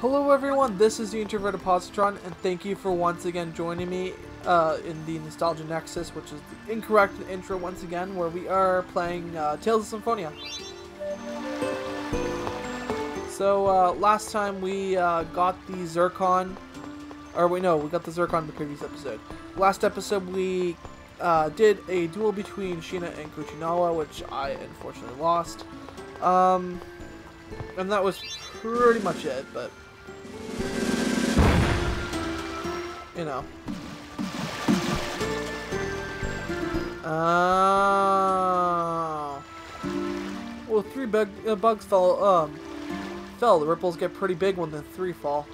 Hello everyone, this is the Introverted Positron, and thank you for once again joining me uh, in the Nostalgia Nexus, which is the incorrect intro once again, where we are playing uh, Tales of Symphonia. So, uh, last time we uh, got the Zircon, or wait, no, we got the Zircon in the previous episode. Last episode we uh, did a duel between Sheena and Kuchinawa, which I unfortunately lost. Um, and that was pretty much it, but you know. Oh. Well, three bug, uh, bugs fell. Um, fell. The ripples get pretty big when the three fall.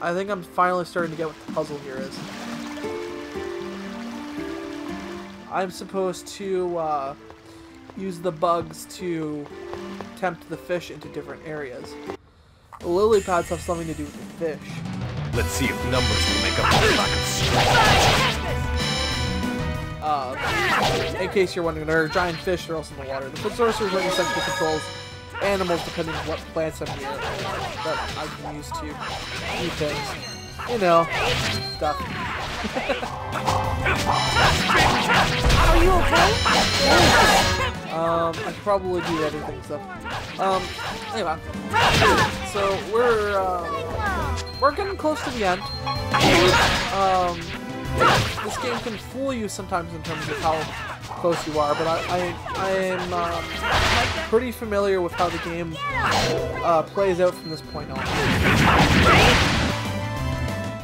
I think I'm finally starting to get what the puzzle here is. I'm supposed to uh, use the bugs to tempt the fish into different areas. The lily pads have something to do with the fish. Let's see if numbers will make up for the lack of Uh, in case you're wondering, there are giant fish that are also in the water. The foot sorcerers are essentially controls animals depending on what plants I'm near that I can use to eat things. You know, stuff. Are you okay? Um, I probably do things though. Um, anyway. So, we're, uh, we're getting close to the end. Um, this game can fool you sometimes in terms of how close you are, but I, I, I am um, pretty familiar with how the game uh, plays out from this point on.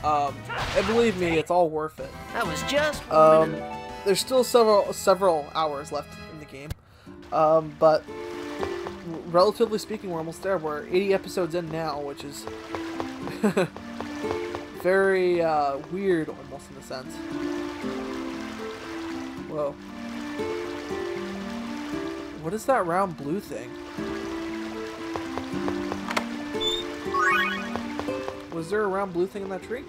Um, and believe me, it's all worth it. That was just Um, there's still several several hours left in the game, um, but relatively speaking, we're almost there. We're 80 episodes in now, which is very uh, weird, almost in a sense. Whoa. What is that round blue thing? Was there a round blue thing in that tree?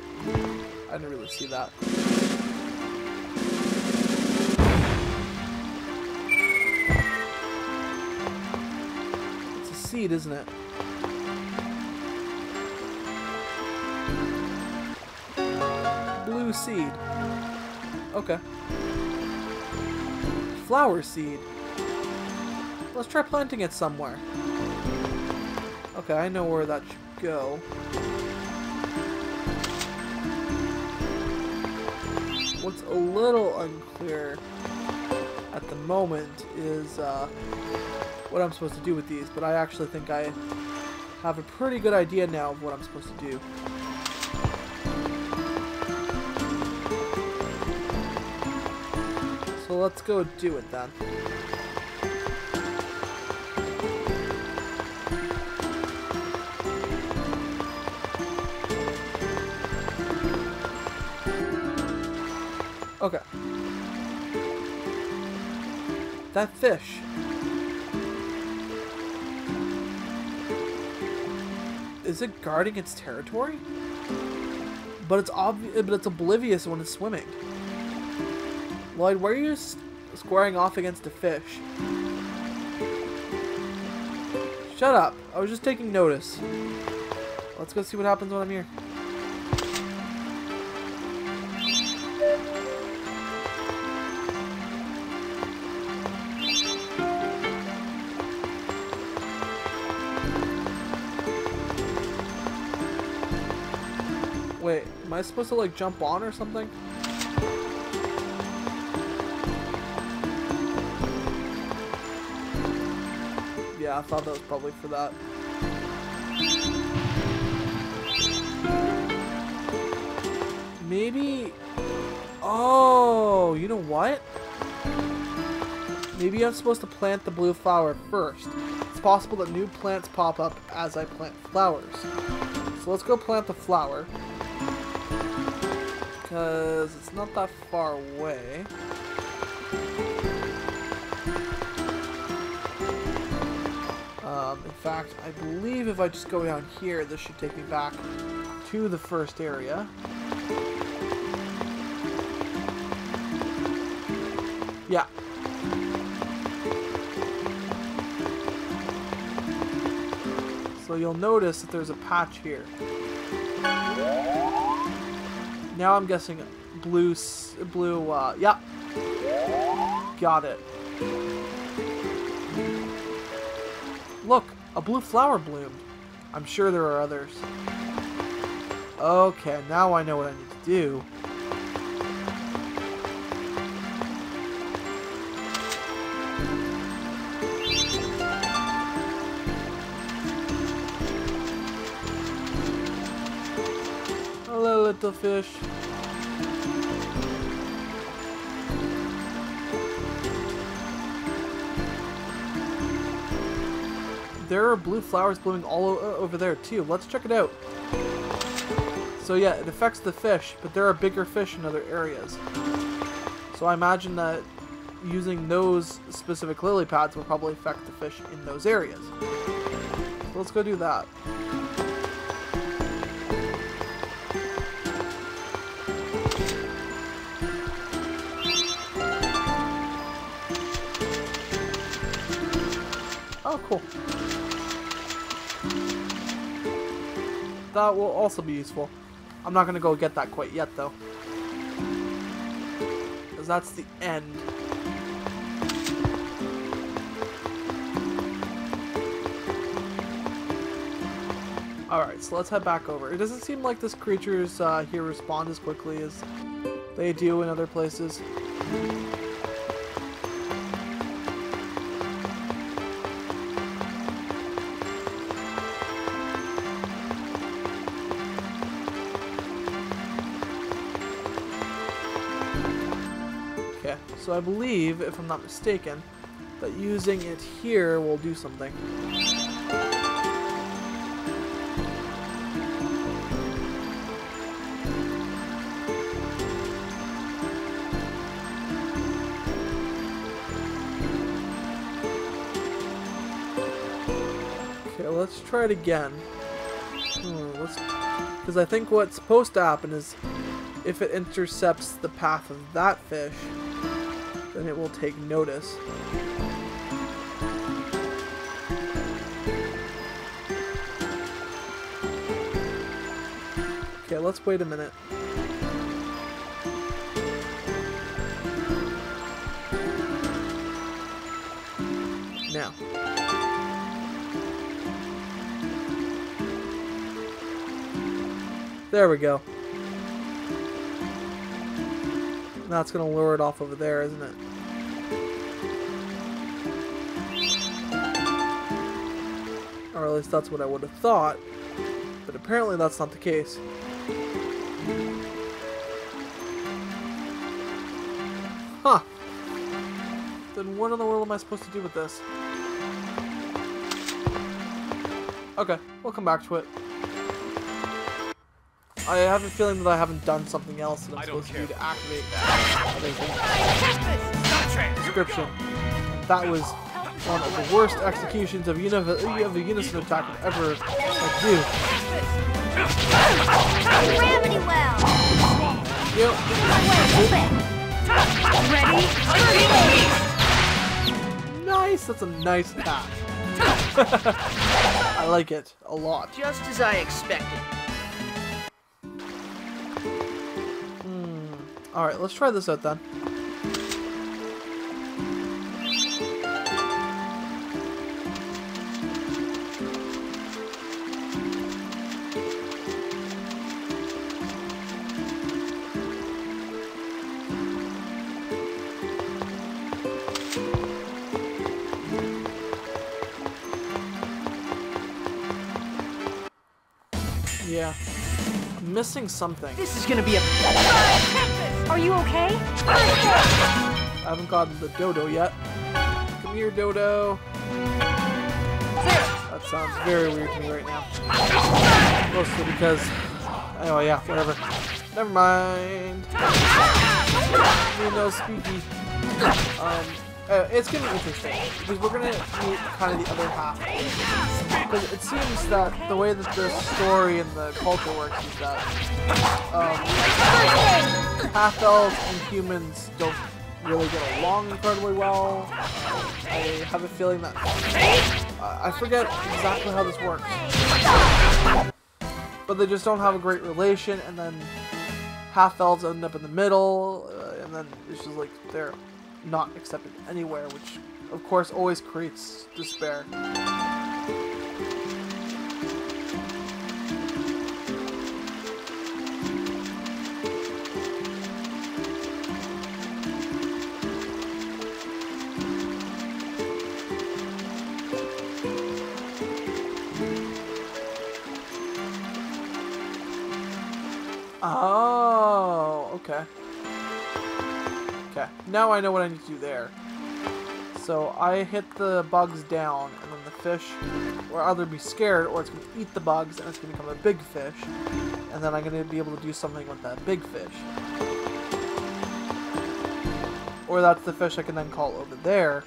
I didn't really see that. Seed, isn't it? Blue seed. Okay. Flower seed. Let's try planting it somewhere. Okay, I know where that should go. What's a little unclear at the moment is uh, what I'm supposed to do with these, but I actually think I have a pretty good idea now of what I'm supposed to do. So let's go do it then. Okay. That fish. Is it guarding its territory? But it's obvious, but it's oblivious when it's swimming. Lloyd, why are you squaring off against a fish? Shut up. I was just taking notice. Let's go see what happens when I'm here. Wait, am I supposed to like jump on or something? Yeah, I thought that was probably for that. Maybe... Oh, you know what? Maybe I'm supposed to plant the blue flower first. It's possible that new plants pop up as I plant flowers. So let's go plant the flower. Because it's not that far away. Um, in fact, I believe if I just go down here, this should take me back to the first area. Yeah. So you'll notice that there's a patch here. Now I'm guessing blue, blue, uh, yeah. Got it. Look, a blue flower bloomed. I'm sure there are others. Okay, now I know what I need to do. Little fish. There are blue flowers blooming all over there too. Let's check it out. So yeah, it affects the fish, but there are bigger fish in other areas. So I imagine that using those specific lily pads will probably affect the fish in those areas. So let's go do that. Cool. That will also be useful. I'm not gonna go get that quite yet, though. Because that's the end. Alright, so let's head back over. It doesn't seem like this creatures uh, here respond as quickly as they do in other places. So I believe, if I'm not mistaken, that using it here will do something. Okay, let's try it again. Hmm, because I think what's supposed to happen is if it intercepts the path of that fish, then it will take notice. Okay, let's wait a minute. Now. There we go. That's gonna lure it off over there, isn't it? Or at least that's what I would have thought. But apparently that's not the case. Huh. Then what in the world am I supposed to do with this? Okay, we'll come back to it. I have a feeling that I haven't done something else that I'm supposed to do care. to activate that. Description. That was one of the worst executions of, uni- of a unison attack I've ever like, do. Gravity well. Yep. Nice. That's a nice attack. I like it a lot. Just as I expected. Hmm. All right, let's try this out then. Missing something. This is gonna be a. Are you okay? I haven't gotten the dodo yet. Come here, dodo. That sounds very weird to me right now. Mostly because. Anyway, yeah, whatever. Never mind. You know, squeaky. Um, uh, it's gonna be interesting because we're gonna meet kind of the other half. It seems that the way that the story and the culture works is that um, half elves and humans don't really get along incredibly well. I have a feeling that Uh, I forget exactly how this works. But they just don't have a great relation, and then half elves end up in the middle, uh, and then it's just like they're not accepted anywhere, which of course always creates despair. Okay. Okay, now I know what I need to do there. So I hit the bugs down, and then the fish will either be scared or it's going to eat the bugs and it's going to become a big fish. And then I'm going to be able to do something with that big fish. Or that's the fish I can then call over there,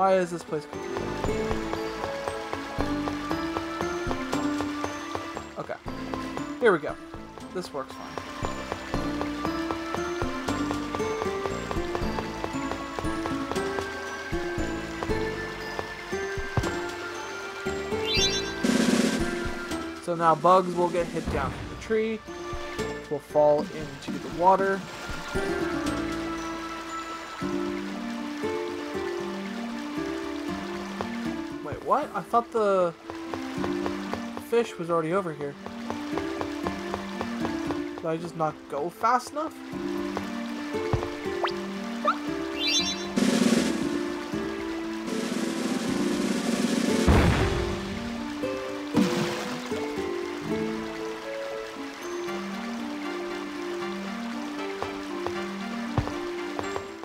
why is this place confusing? Okay. Here we go. This works fine. So now bugs will get hit down from the tree, will fall into the water. What? I thought the fish was already over here. Did I just not go fast enough?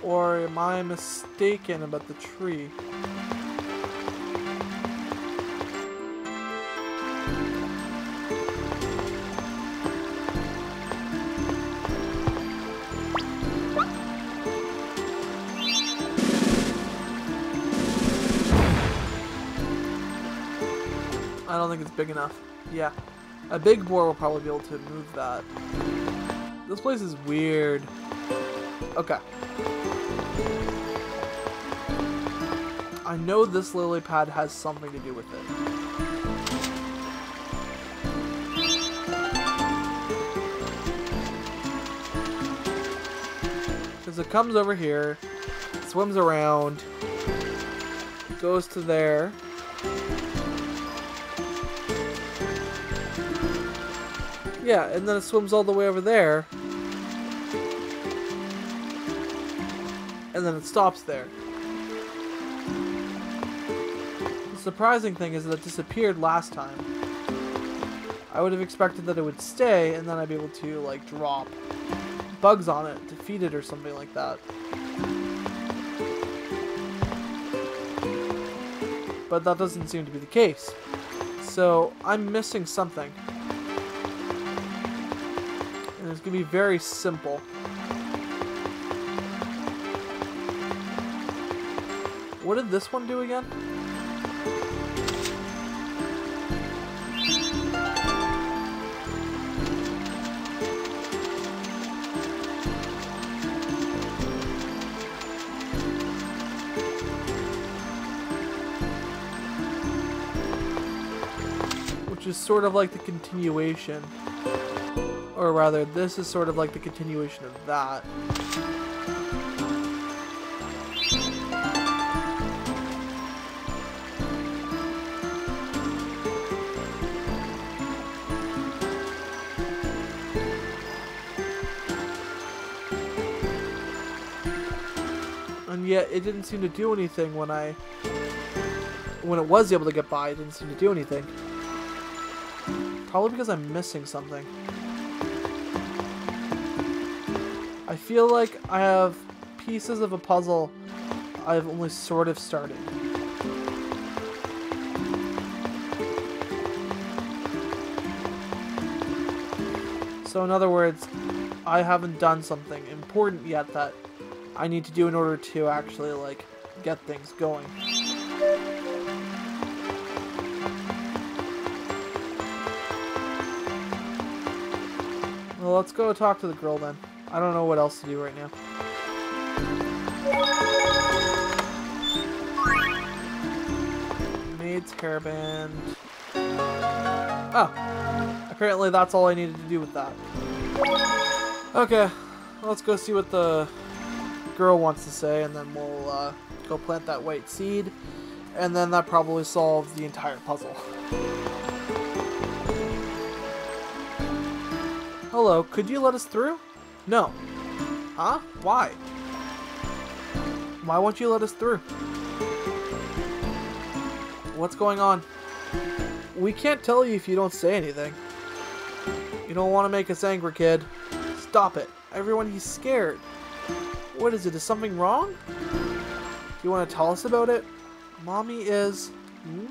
Or am I mistaken about the tree? I don't think it's big enough. Yeah. A big boar will probably be able to move that. This place is weird. Okay. I know this lily pad has something to do with it. Because it comes over here, swims around, goes to there. Yeah, and then it swims all the way over there. And then it stops there. The surprising thing is that it disappeared last time. I would have expected that it would stay, and then I'd be able to, like, drop bugs on it feed it or something like that. But that doesn't seem to be the case. So, I'm missing something. Going to be very simple. What did this one do again? Which is sort of like the continuation. Or rather, this is sort of like the continuation of that. And yet, it didn't seem to do anything when I... When it was able to get by, it didn't seem to do anything. Probably because I'm missing something. I feel like I have pieces of a puzzle I've only sort of started. So in other words, I haven't done something important yet that I need to do in order to actually like get things going. Well, let's go talk to the girl then. I don't know what else to do right now. Maid's hairband. Oh. Apparently that's all I needed to do with that. Okay. Let's go see what the girl wants to say, and then we'll uh, go plant that white seed, and then that probably solves the entire puzzle. Hello, could you let us through? No. Huh? Why? Why won't you let us through? What's going on? We can't tell you if you don't say anything. You don't want to make us angry, kid. Stop it. Everyone, he's scared. What is it? Is something wrong? Do you want to tell us about it? Mommy is... Hmm?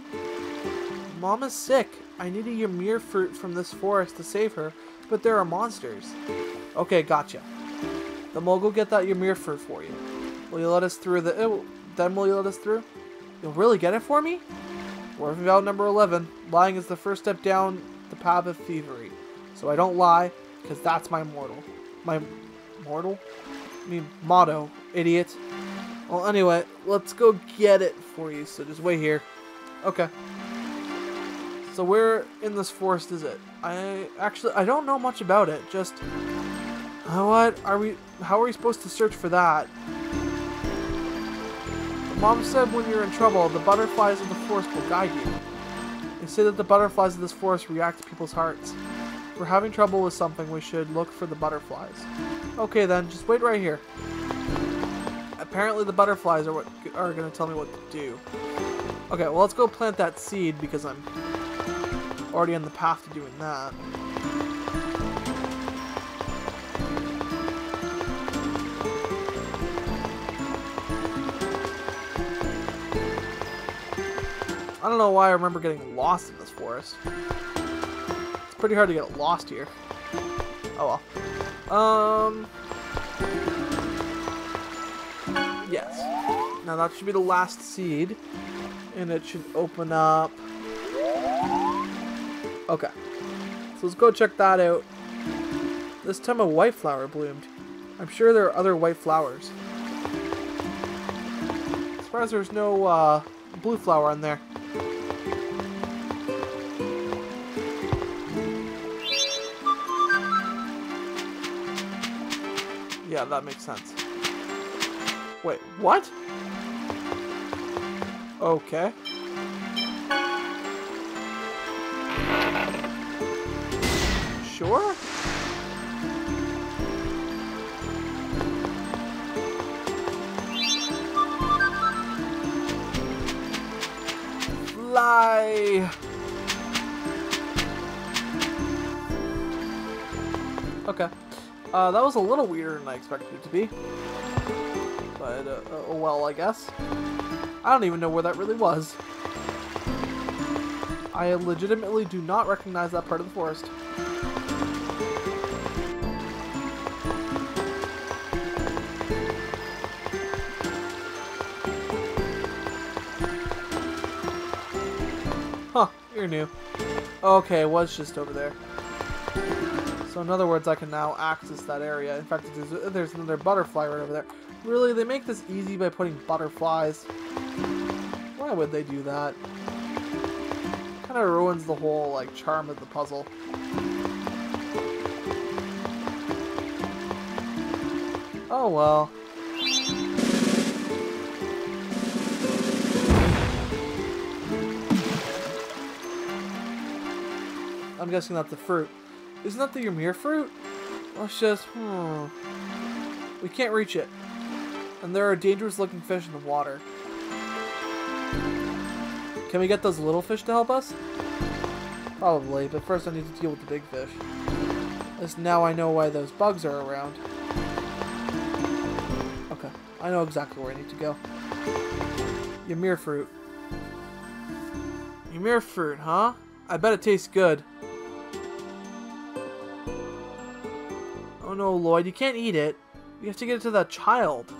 Mom is sick. I need a Ymir fruit from this forest to save her, but there are monsters. Okay, gotcha. We'll go get that Ymir fruit for you. Will you let us through the... Oh, then will you let us through? You'll really get it for me? Vow number 11. Lying is the first step down the path of thievery. So I don't lie, because that's my mortal. My mortal? I mean, motto, idiot. Well, anyway, let's go get it for you, so just wait here. Okay. So where in this forest is it? I actually, I don't know much about it, just... What? Are we, how are we supposed to search for that? Mom said when you're in trouble, the butterflies of the forest will guide you. They say that the butterflies of this forest react to people's hearts. If we're having trouble with something, we should look for the butterflies. Okay then, just wait right here. Apparently the butterflies are what are going to tell me what to do. Okay, well let's go plant that seed because I'm already on the path to doing that. I don't know why I remember getting lost in this forest. It's pretty hard to get lost here. Oh well. Um. Yes. Now that should be the last seed. And it should open up. Okay. So let's go check that out. This time a white flower bloomed. I'm sure there are other white flowers. Far as there's no uh, blue flower on there. Yeah, that makes sense. Wait, what? Okay. Sure? Fly! Okay. Uh, that was a little weirder than I expected it to be. But, uh, uh, oh well, I guess. I don't even know where that really was. I legitimately do not recognize that part of the forest. Huh, you're new. Okay, it was just over there. So in other words, I can now access that area. In fact, there's, there's another butterfly right over there. Really, they make this easy by putting butterflies. Why would they do that? Kind of ruins the whole, like, charm of the puzzle. Oh well. I'm guessing that's the fruit. Isn't that the Ymir fruit? Let's just, hmm. We can't reach it. And there are dangerous looking fish in the water. Can we get those little fish to help us? Probably, but first I need to deal with the big fish. Least now I know why those bugs are around. Okay, I know exactly where I need to go. Ymir fruit. Ymir fruit, huh? I bet it tastes good. No, Lloyd, you can't eat it. You have to get it to that child.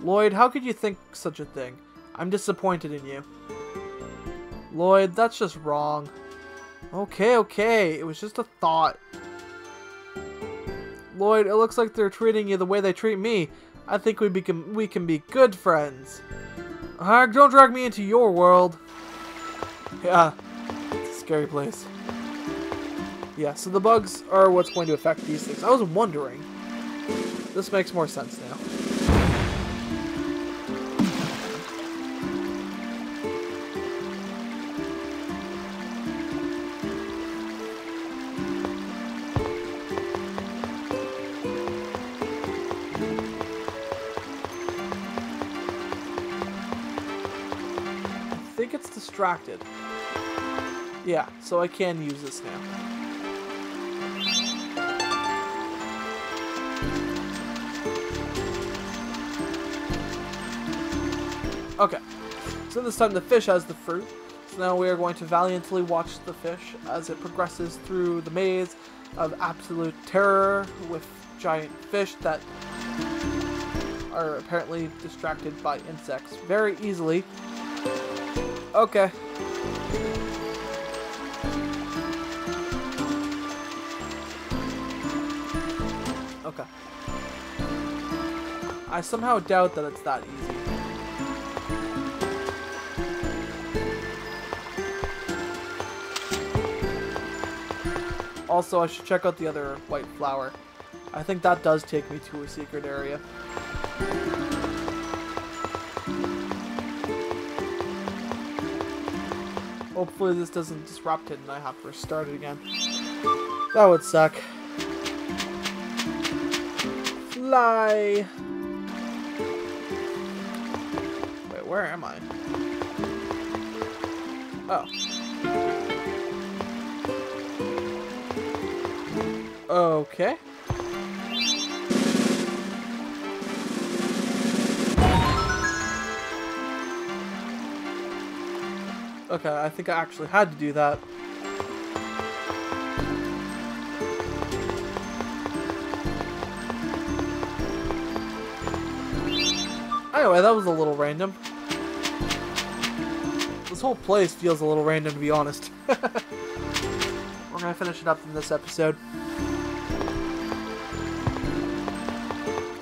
Lloyd, how could you think such a thing? I'm disappointed in you. Lloyd, that's just wrong. Okay, okay. It was just a thought. Lloyd, it looks like they're treating you the way they treat me. I think we, we can be good friends. Uh, don't drag me into your world. Yeah, it's a scary place. Yeah, so the bugs are what's going to affect these things. I was wondering. This makes more sense now. I think it's distracted. Yeah, so I can use this now. Okay, so this time the fish has the fruit. So now we are going to valiantly watch the fish as it progresses through the maze of absolute terror with giant fish that are apparently distracted by insects very easily. Okay. Okay. I somehow doubt that it's that easy. Also, I should check out the other white flower. I think that does take me to a secret area. Hopefully this doesn't disrupt it and I have to restart it again. That would suck. Fly! Wait, where am I? Oh. Okay. Okay, I think I actually had to do that. Anyway, that was a little random. This whole place feels a little random, to be honest. We're gonna finish it up in this episode.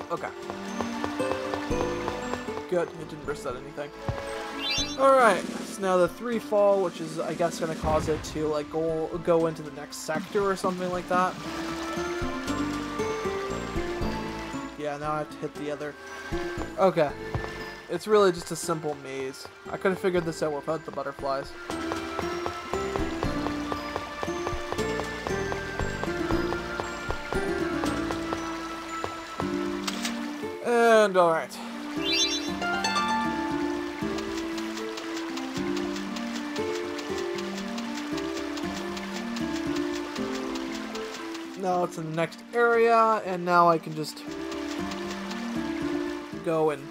Okay. Good, it didn't reset anything. Alright, so now the three fall, which is, I guess, gonna cause it to, like, go, go into the next sector or something like that. Yeah, now I have to hit the other. Okay. It's really just a simple maze. I could have figured this out without the butterflies. And alright. Now it's in the next area, and now I can just go and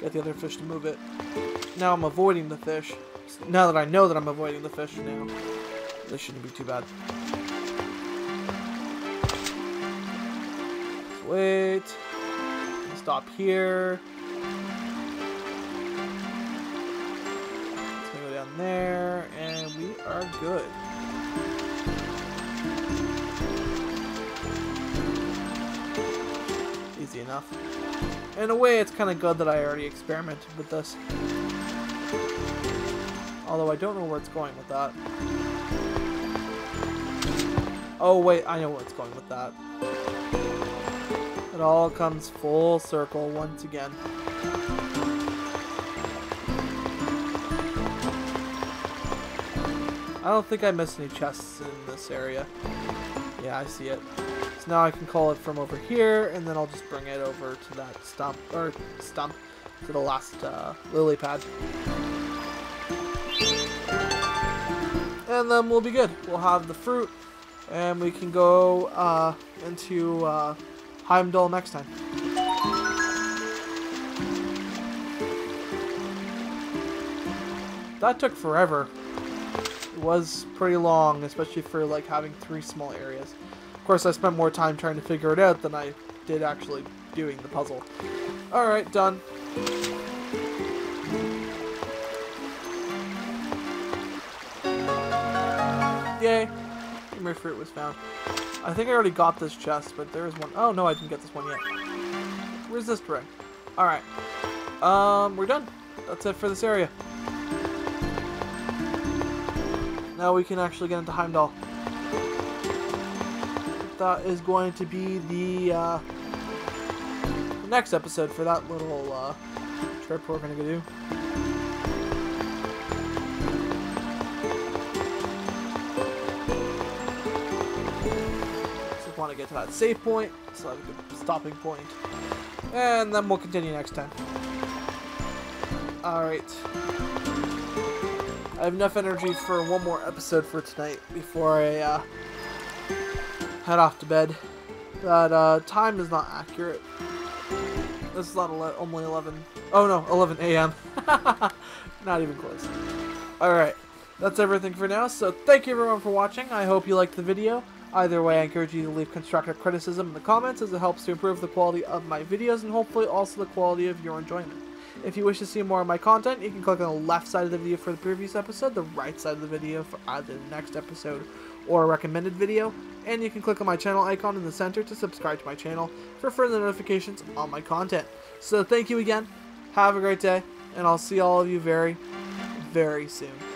get the other fish to move it. Now I'm avoiding the fish. Now that I know that I'm avoiding the fish now, this shouldn't be too bad. Wait. Stop here. Let's go down there, and we are good. Easy enough. In a way, it's kind of good that I already experimented with this. Although I don't know where it's going with that. Oh wait, I know where it's going with that. It all comes full circle once again. I don't think I missed any chests in this area. Yeah, I see it. So now I can call it from over here, and then I'll just bring it over to that stump, or stump, to the last uh, lily pad. And then we'll be good. We'll have the fruit, and we can go uh, into uh, Heimdall next time. That took forever. It was pretty long, especially for like having three small areas. Of course, I spent more time trying to figure it out than I did actually doing the puzzle. Alright, done. Yay! Ymir fruit was found. I think I already got this chest, but there is one. Oh no, I didn't get this one yet. Resist ring. Alright. Um, we're done. That's it for this area. Now we can actually get into Heimdall. That is going to be the, uh, the next episode for that little uh, trip we're going to do. Get to that save point, so I have a good stopping point. And then we'll continue next time. Alright. I have enough energy for one more episode for tonight before I uh, head off to bed. That uh, time is not accurate. This is not ele only 11. Oh no, 11 a.m. not even close. Alright, that's everything for now. So thank you everyone for watching. I hope you liked the video. Either way, I encourage you to leave constructive criticism in the comments as it helps to improve the quality of my videos and hopefully also the quality of your enjoyment. If you wish to see more of my content, you can click on the left side of the video for the previous episode, the right side of the video for either the next episode or a recommended video, and you can click on my channel icon in the center to subscribe to my channel for further notifications on my content. So thank you again, have a great day, and I'll see all of you very, very soon.